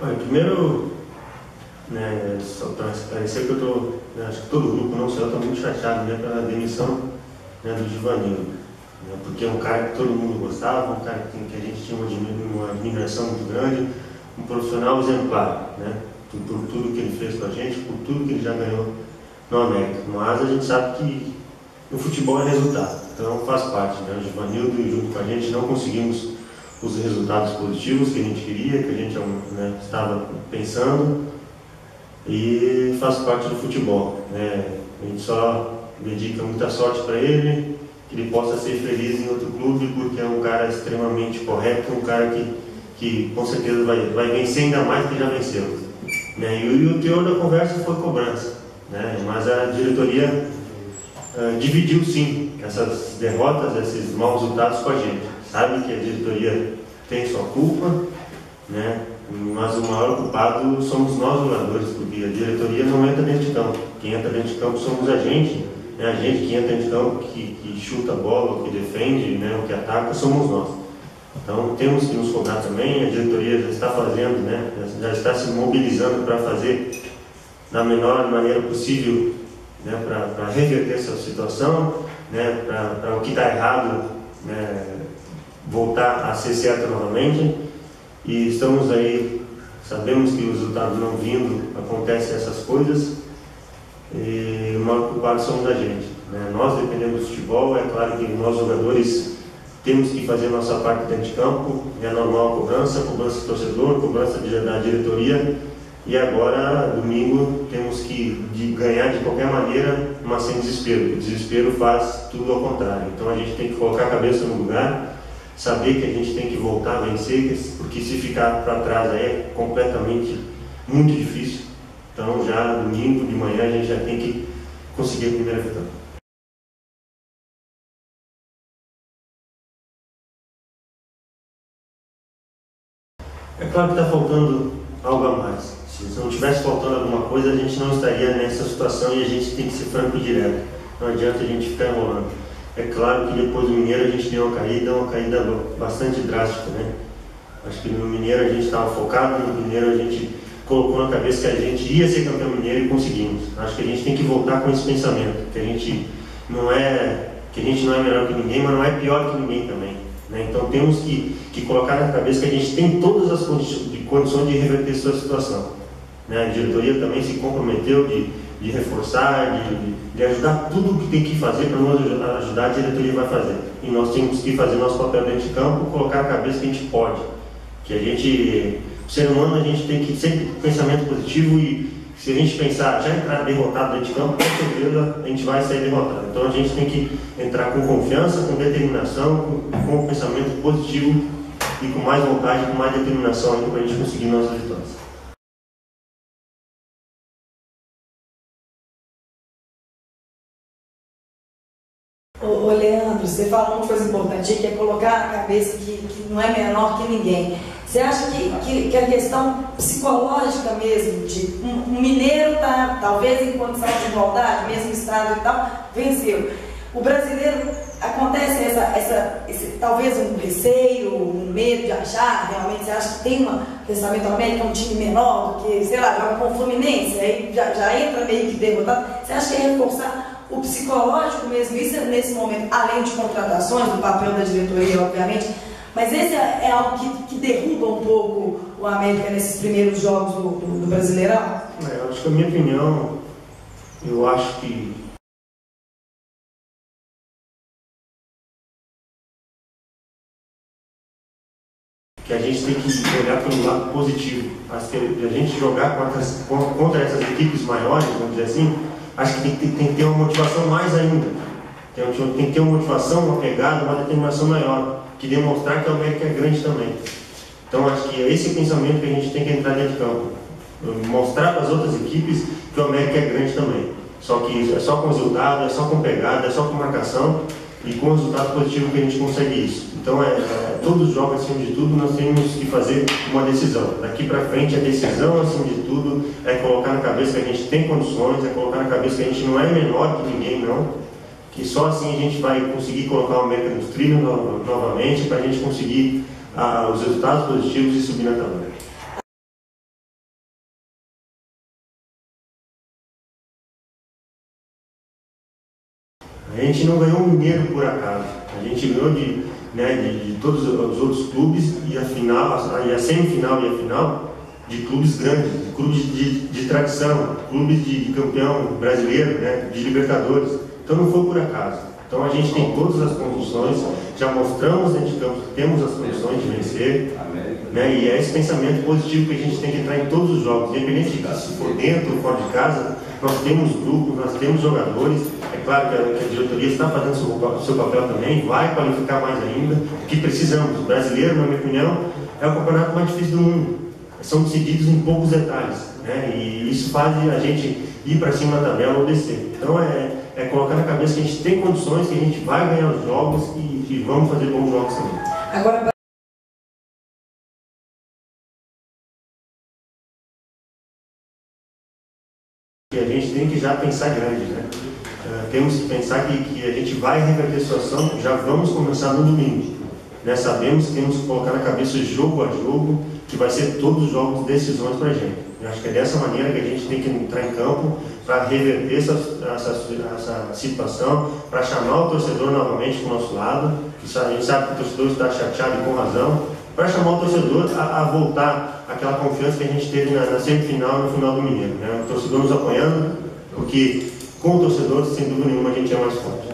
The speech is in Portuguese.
Primeiro, né, só para esclarecer que eu estou, né, acho que todo o grupo, não só está muito chateado né, pela demissão né, do Givanildo. Né, porque é um cara que todo mundo gostava, um cara que, que a gente tinha uma, admiração muito grande, um profissional exemplar, né, por, por, tudo que ele fez com a gente, por tudo que ele já ganhou no América. Mas a gente sabe que no futebol é resultado, então faz parte. Né, o Givanildo, junto com a gente, não conseguimos os resultados positivos que a gente queria, que a gente né, estava pensando e faz parte do futebol. Né? A gente só dedica muita sorte para ele, que ele possa ser feliz em outro clube, porque é um cara extremamente correto, um cara que, que com certeza vai, vai vencer ainda mais que já venceu. Né? E, e o teor da conversa foi cobrança, né? mas a diretoria uh, dividiu sim essas derrotas, esses maus resultados com a gente sabe que a diretoria tem sua culpa, né? mas o maior culpado somos nós, jogadores, porque a diretoria não entra dentro de campo. Quem entra dentro de campo somos a gente. Né? A gente que entra dentro de campo, que, que chuta a bola, que defende, né? o que ataca, somos nós. Então temos que nos cobrar também, a diretoria já está fazendo, né? já está se mobilizando para fazer da melhor maneira possível né? para reverter essa situação, né? para o que está errado né? Voltar a ser certa novamente. E estamos aí, sabemos que os resultados não vindo, acontecem essas coisas, e o maior culpado somos a gente. Né? Nós dependemos do futebol, é claro que nós jogadores temos que fazer nossa parte dentro de campo, é normal a cobrança, cobrança do torcedor, cobrança da diretoria, e agora, domingo, temos que de ganhar de qualquer maneira, mas sem desespero. O desespero faz tudo ao contrário. Então a gente tem que colocar a cabeça no lugar, saber que a gente tem que voltar a vencer, porque se ficar para trás aí é completamente muito difícil. Então já domingo de manhã a gente já tem que conseguir a primeira vitória. É claro que está faltando algo a mais. Se não tivesse faltando alguma coisa, a gente não estaria nessa situação e a gente tem que ser franco e direto. Não adianta a gente ficar enrolando. É claro que depois do Mineiro a gente deu uma caída, uma caída bastante drástica, né? Acho que no Mineiro a gente estava focado, no Mineiro a gente colocou na cabeça que a gente ia ser campeão mineiro e conseguimos. Acho que a gente tem que voltar com esse pensamento, que a gente não é que a gente não é melhor que ninguém, mas não é pior que ninguém também. Né? Então temos que, que colocar na cabeça que a gente tem todas as condições de reverter essa situação. Né? A diretoria também se comprometeu de de reforçar, de, de ajudar tudo o que tem que fazer para nos ajudar, a diretoria vai fazer. E nós temos que fazer nosso papel dentro de campo, colocar a cabeça que a gente pode. Que a gente, o ser humano, a gente tem que sempre pensamento positivo e se a gente pensar já entrar derrotado dentro de campo, com certeza a gente vai sair derrotado. Então a gente tem que entrar com confiança, com determinação, com, com pensamento positivo e com mais vontade, com mais determinação para a gente conseguir nossas vitórias. Ô, Leandro, você falou uma coisa importante que é colocar na cabeça que, que não é menor que ninguém. Você acha que, que, que a questão psicológica mesmo, de um, um mineiro tá talvez em condição de igualdade, mesmo estado e tal, venceu. O brasileiro acontece essa, essa, esse, talvez um receio, um medo de achar, realmente você acha que tem um pensamento América um time menor do que, sei lá, joga com o Fluminense, aí já, já entra meio que derrotado. Você acha que é reforçar o psicológico mesmo, isso é nesse momento, além de contratações, do papel da diretoria, obviamente, mas esse é, é algo que, que, derruba um pouco o América nesses primeiros jogos do, do, do Brasileirão? É, eu acho que a minha opinião, eu acho que que a gente tem que olhar pelo lado positivo. Acho que a gente jogar contra, contra essas equipes maiores, vamos dizer assim, acho que tem, tem, que ter uma motivação mais ainda. Tem, tem que ter uma motivação, uma pegada, uma determinação maior, que demonstrar que a América é grande também. Então acho que é esse pensamento que a gente tem que entrar dentro de campo. Mostrar para as outras equipes que o América é grande também. Só que é só com resultado, é só com pegada, é só com marcação e com resultado positivo que a gente consegue isso. Então, é, é, todos os jogos, acima de tudo, nós temos que fazer uma decisão. Daqui para frente, a decisão, acima de tudo, é colocar na cabeça que a gente tem condições, é colocar na cabeça que a gente não é menor que ninguém, não. Que só assim a gente vai conseguir colocar o América nos trilhos no, novamente, para a gente conseguir ah, os resultados positivos e subir na tabela. A gente não ganhou o mineiro por acaso. A gente ganhou de, né, de, de todos os outros clubes e a final, a, e a semifinal e a final de clubes grandes, de clubes de, de tradição, clubes de, campeão brasileiro, né, de Libertadores. Então não foi por acaso. Então a gente tem todas as condições, já mostramos dentro de campo que temos as condições de vencer. Né? E é esse pensamento positivo que a gente tem que entrar em todos os jogos, independente de se for dentro ou fora de casa, nós temos grupos, nós temos jogadores. Claro que a, diretoria está fazendo o seu, seu, papel também, vai qualificar mais ainda, que precisamos. O brasileiro, na minha opinião, é o campeonato mais difícil do mundo. São decididos em poucos detalhes. Né? E isso faz a gente ir para cima da tabela ou descer. Então é, é colocar na cabeça que a gente tem condições, que a gente vai ganhar os jogos e, e vamos fazer bons jogos também. Agora, que a gente tem que já pensar grande, né? Uh, temos que pensar que, que a gente vai reverter a situação, já vamos começar no domingo. Né? Sabemos que temos que colocar na cabeça jogo a jogo, que vai ser todos os jogos decisões para a gente. Eu acho que é dessa maneira que a gente tem que entrar em campo para reverter essa, essa, essa situação, para chamar o torcedor novamente para o nosso lado, a gente sabe que o torcedor está chateado e com razão, para chamar o torcedor a, a, voltar aquela confiança que a gente teve na, na semifinal e no final do Mineiro. Né? O torcedor nos apoiando, porque com o torcedor, sem dúvida nenhuma, a gente é mais forte.